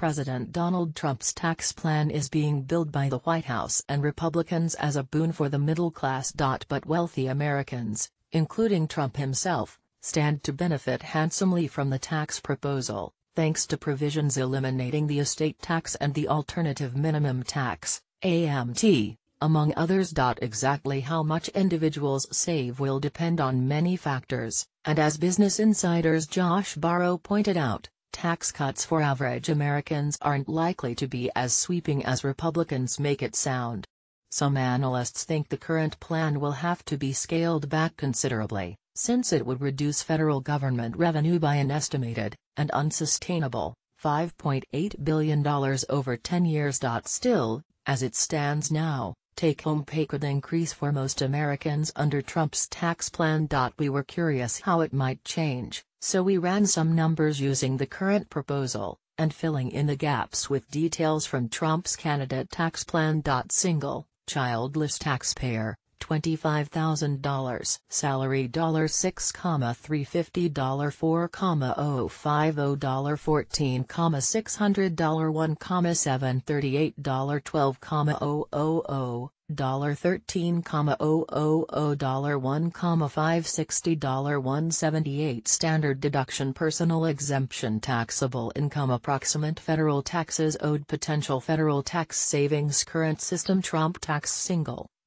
President Donald Trump's tax plan is being billed by the White House and Republicans as a boon for the middle class. But wealthy Americans, including Trump himself, stand to benefit handsomely from the tax proposal, thanks to provisions eliminating the estate tax and the alternative minimum tax, AMT, among others. Exactly how much individuals save will depend on many factors, and as Business Insider's Josh Barro pointed out, tax cuts for average Americans aren't likely to be as sweeping as Republicans make it sound. Some analysts think the current plan will have to be scaled back considerably, since it would reduce federal government revenue by an estimated, and unsustainable, $5.8 billion over 10 years. Still, as it stands now, take-home pay could increase for most Americans under Trump's tax plan. We were curious how it might change, so we ran some numbers using the current proposal, and filling in the gaps with details from Trump's candidate tax plan. Single, childless taxpayer, $25,000 salary $6, 350 $4, 050 14, 600 1, 738 12, 000 dollar thirteen oh oh oh standard deduction personal exemption taxable income approximate federal taxes owed potential federal tax savings current system Trump tax single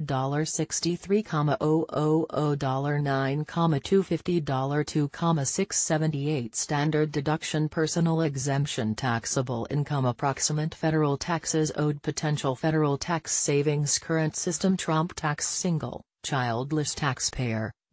350 $4, 050 $64, 600 $11, 928 $12, 000 dollar sixty three comma oh oh oh dollar nine comma two fifty dollar two comma six seventy eight standard deduction personal exemption taxable income approximate federal taxes owed potential federal tax savings current system Trump tax single childless taxpayer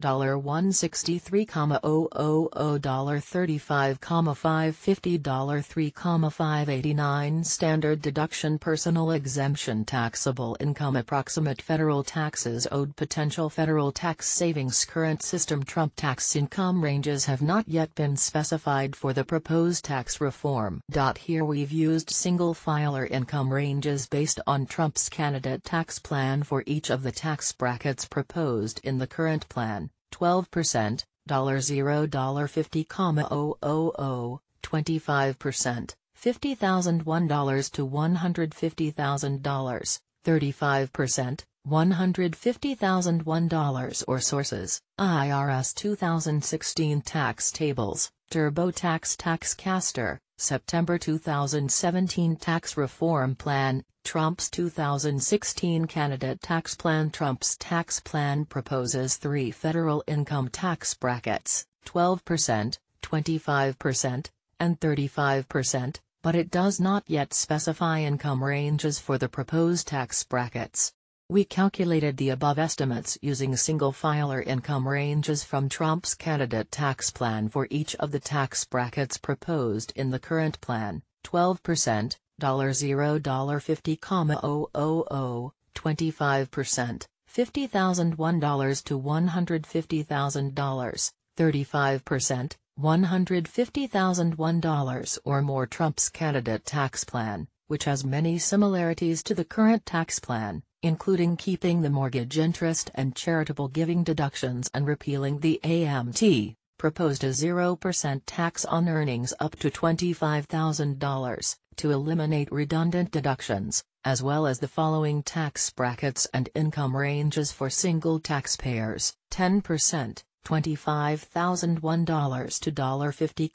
600 $39, 139 $12, 000 dollar one sixty three comma oh oh oh dollar thirty five comma five fifty dollar three comma five eighty nine standard deduction personal exemption taxable income approximate federal taxes owed potential federal tax savings current system Trump tax income ranges have not yet been specified for the proposed tax reform. Here we've used single filer income ranges based on Trump's candidate tax plan for each of the tax brackets proposed in the current plan. 12%, $0 $50, comma 000, 25%, $50,001 to $150,000, 35%, $150,001 or sources, IRS 2016 tax tables, TurboTax Taxcaster, September 2017 Tax Reform Plan, Trump's 2016 candidate tax plan Trump's tax plan proposes three federal income tax brackets, 12%, 25%, and 35%, but it does not yet specify income ranges for the proposed tax brackets. We calculated the above estimates using single-filer income ranges from Trump's candidate tax plan for each of the tax brackets proposed in the current plan, 12%, $0 50, 000, 25%, $50,001 to $150,000, 35%, $150,001 or more Trump's candidate tax plan, which has many similarities to the current tax plan, including keeping the mortgage interest and charitable giving deductions and repealing the AMT, proposed a 0% tax on earnings up to $25,000, to eliminate redundant deductions, as well as the following tax brackets and income ranges for single taxpayers, 10%, $25,001 to $50,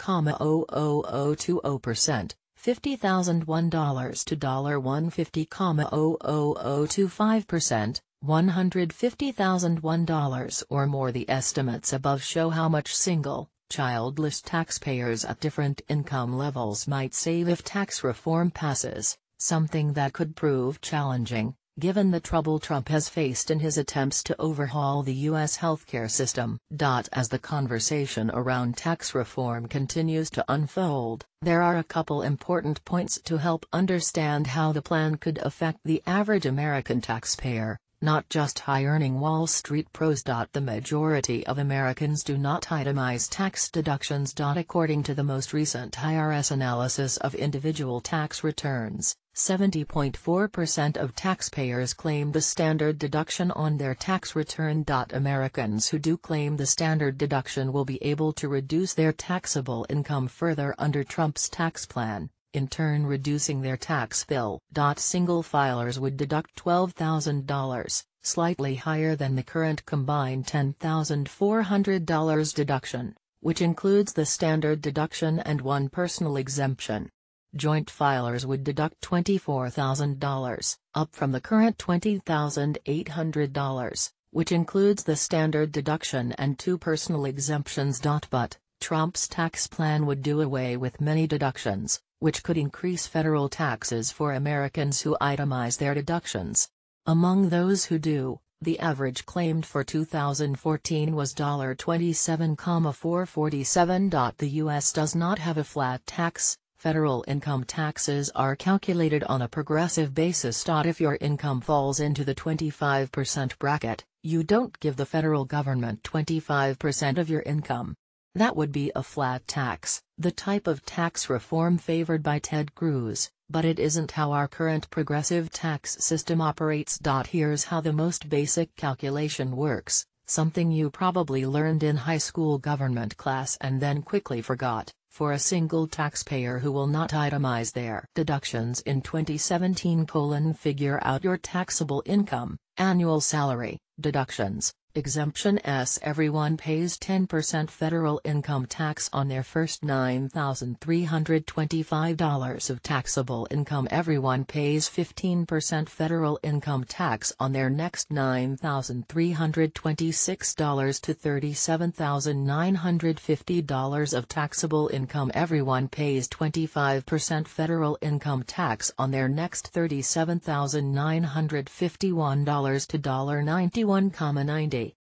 00020%, $50,001 to $150, 00025%, $150,001 or more The estimates above show how much single, childless taxpayers at different income levels might save if tax reform passes, something that could prove challenging, given the trouble Trump has faced in his attempts to overhaul the U.S. healthcare system. As the conversation around tax reform continues to unfold, there are a couple important points to help understand how the plan could affect the average American taxpayer, not just high-earning Wall Street pros. The majority of Americans do not itemize tax deductions. According to the most recent IRS analysis of individual tax returns, 70.4% of taxpayers claim the standard deduction on their tax return. Americans who do claim the standard deduction will be able to reduce their taxable income further under Trump's tax plan in turn reducing their tax bill. Single filers would deduct $12,000, slightly higher than the current combined $10,400 deduction, which includes the standard deduction and one personal exemption. Joint filers would deduct $24,000, up from the current $20,800, which includes the standard deduction and two personal exemptions. But, Trump's tax plan would do away with many deductions, which could increase federal taxes for Americans who itemize their deductions. Among those who do, the average claimed for 2014 was $27,447. The U.S. does not have a flat tax, federal income taxes are calculated on a progressive basis. If your income falls into the 25% bracket, you don't give the federal government 25% of your income. That would be a flat tax, the type of tax reform favored by Ted Cruz, but it isn't how our current progressive tax system operates. Here's how the most basic calculation works, something you probably learned in high school government class and then quickly forgot. For a single taxpayer who will not itemize their deductions in 2017 colon figure out your taxable income, annual salary, deductions, Exemption S. Everyone pays 10% federal income tax on their first $9,325 of taxable income. Everyone pays 15% federal income tax on their next $9,326 to $37,950 of taxable income. Everyone pays 25% federal income tax on their next $37,951 to $91,90